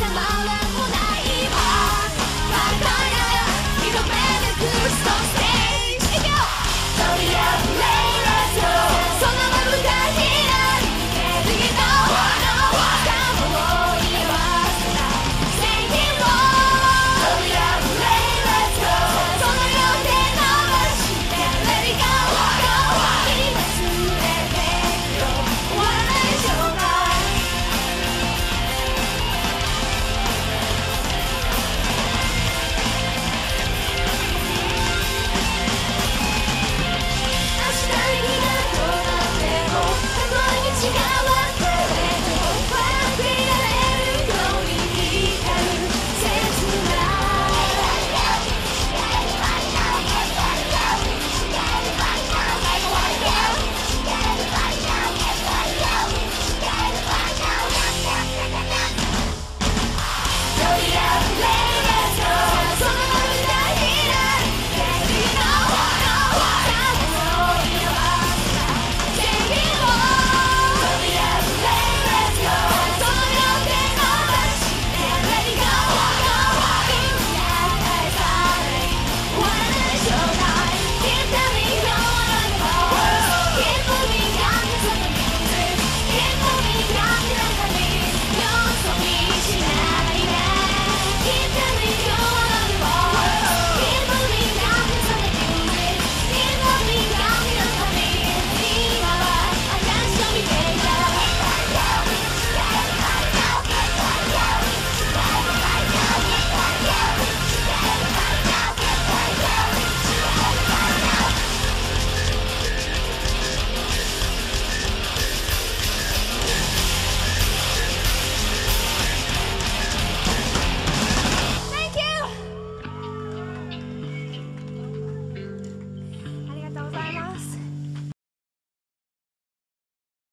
about us.